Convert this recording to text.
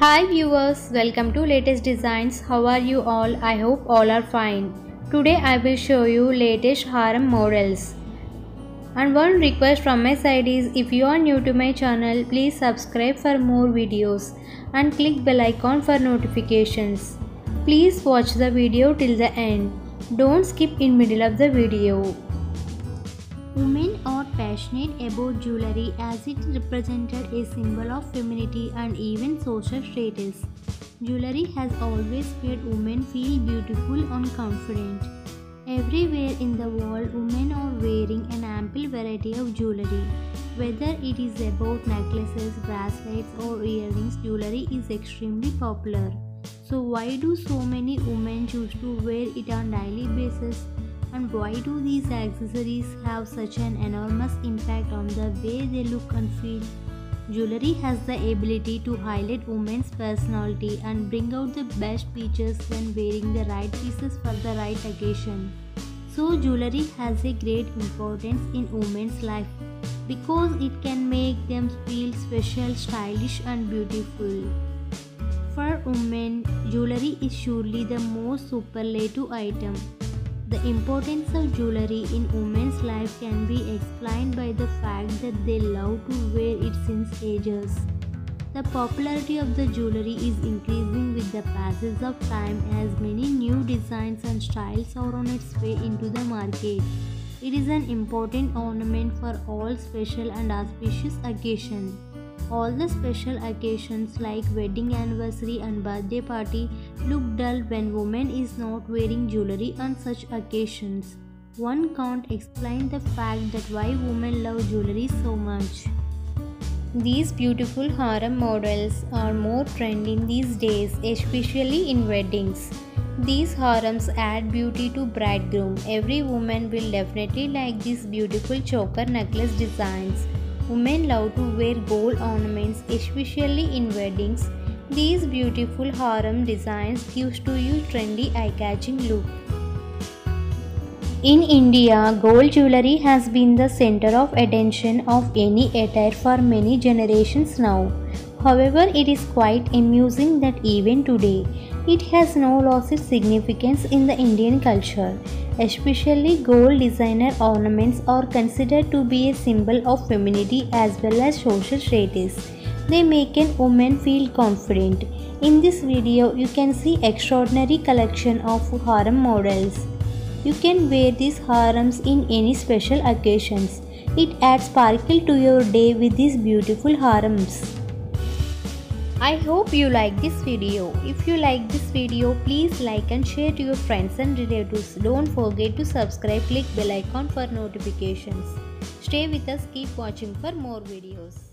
Hi viewers, welcome to latest designs. How are you all? I hope all are fine. Today I will show you latest haram models. And one request from my side is if you are new to my channel, please subscribe for more videos and click bell icon for notifications. Please watch the video till the end. Don't skip in middle of the video. Women are passionate about jewelry as it represented a symbol of femininity and even social status. Jewelry has always made women feel beautiful and confident. Everywhere in the world, women are wearing an ample variety of jewelry. Whether it is about necklaces, bracelets, or earrings, jewelry is extremely popular. So, why do so many women choose to wear it on daily basis? And why do these accessories have such an enormous impact on the way they look and feel? Jewelry has the ability to highlight women's personality and bring out the best features when wearing the right pieces for the right occasion. So, jewelry has a great importance in women's life because it can make them feel special, stylish, and beautiful. For women, jewelry is surely the most superlative item. The importance of jewelry in women's life can be explained by the fact that they love to wear it since ages. The popularity of the jewelry is increasing with the passage of time as many new designs and styles are on its way into the market. It is an important ornament for all special and auspicious occasions. All the special occasions like wedding anniversary and birthday party look dull when woman is not wearing jewelry on such occasions. One can't explain the fact that why women love jewelry so much. These beautiful haram models are more trending these days, especially in weddings. These harams add beauty to bridegroom. Every woman will definitely like these beautiful choker necklace designs. Women love to wear gold ornaments, especially in weddings. These beautiful haram designs gives to you trendy eye-catching look. In India, gold jewelry has been the center of attention of any attire for many generations now. However, it is quite amusing that even today, it has no lost its significance in the Indian culture. Especially gold designer ornaments are considered to be a symbol of femininity as well as social status. They make a woman feel confident. In this video, you can see extraordinary collection of haram models. You can wear these harams in any special occasions. It adds sparkle to your day with these beautiful harams. I hope you like this video. If you like this video, please like and share to your friends and relatives. Don't forget to subscribe, click bell icon for notifications. Stay with us, keep watching for more videos.